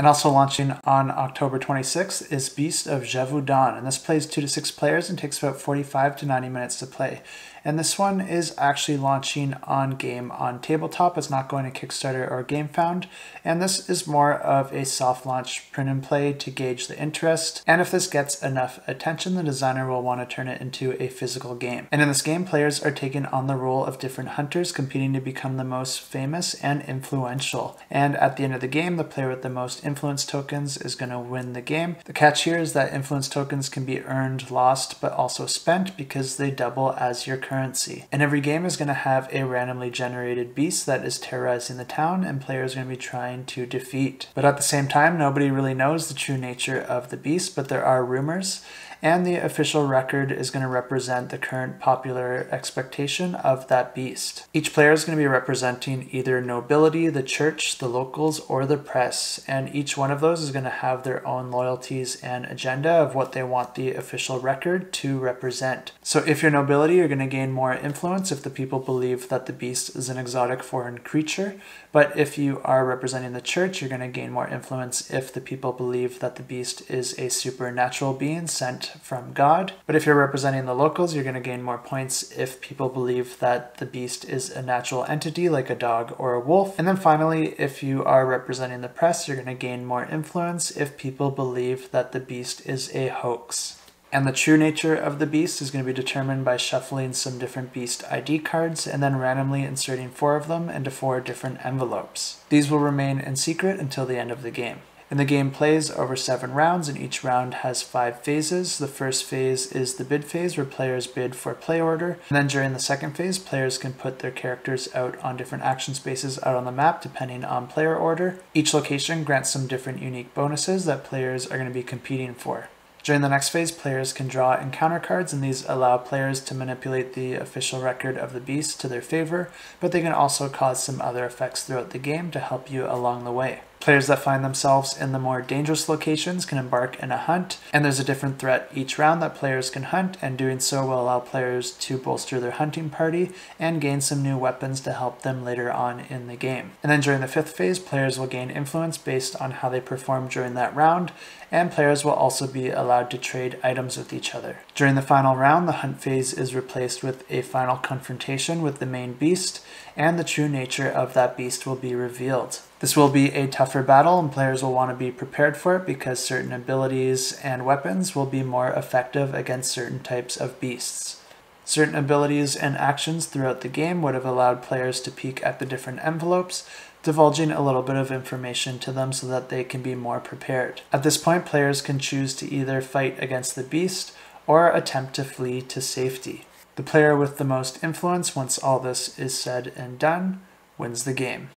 And also launching on October 26th is Beast of Gévaudan, and this plays 2 to 6 players and takes about 45 to 90 minutes to play. And this one is actually launching on game on tabletop. It's not going to Kickstarter or GameFound. And this is more of a soft launch print and play to gauge the interest. And if this gets enough attention, the designer will want to turn it into a physical game. And in this game, players are taken on the role of different hunters competing to become the most famous and influential. And at the end of the game, the player with the most influence tokens is going to win the game. The catch here is that influence tokens can be earned, lost, but also spent because they double as your currency. And every game is going to have a randomly generated beast that is terrorizing the town and players are going to be trying to defeat. But at the same time, nobody really knows the true nature of the beast, but there are rumors and the official record is going to represent the current popular expectation of that beast. Each player is going to be representing either nobility, the church, the locals, or the press, and each one of those is going to have their own loyalties and agenda of what they want the official record to represent. So if you're nobility, you're going to gain more influence if the people believe that the beast is an exotic foreign creature, but if you are representing the church, you're going to gain more influence if the people believe that the beast is a supernatural being sent from God. But if you're representing the locals, you're going to gain more points if people believe that the beast is a natural entity like a dog or a wolf. And then finally, if you are representing the press, you're going to gain more influence if people believe that the beast is a hoax. And the true nature of the beast is going to be determined by shuffling some different beast ID cards and then randomly inserting four of them into four different envelopes. These will remain in secret until the end of the game. And the game plays over seven rounds, and each round has five phases. The first phase is the bid phase, where players bid for play order. And then during the second phase, players can put their characters out on different action spaces out on the map, depending on player order. Each location grants some different unique bonuses that players are going to be competing for. During the next phase, players can draw encounter cards, and these allow players to manipulate the official record of the beast to their favor, but they can also cause some other effects throughout the game to help you along the way. Players that find themselves in the more dangerous locations can embark in a hunt, and there's a different threat each round that players can hunt, and doing so will allow players to bolster their hunting party and gain some new weapons to help them later on in the game. And then during the fifth phase, players will gain influence based on how they perform during that round, and players will also be allowed to trade items with each other. During the final round, the hunt phase is replaced with a final confrontation with the main beast, and the true nature of that beast will be revealed. This will be a tougher battle, and players will want to be prepared for it because certain abilities and weapons will be more effective against certain types of beasts. Certain abilities and actions throughout the game would have allowed players to peek at the different envelopes, divulging a little bit of information to them so that they can be more prepared. At this point, players can choose to either fight against the beast or attempt to flee to safety. The player with the most influence, once all this is said and done, wins the game.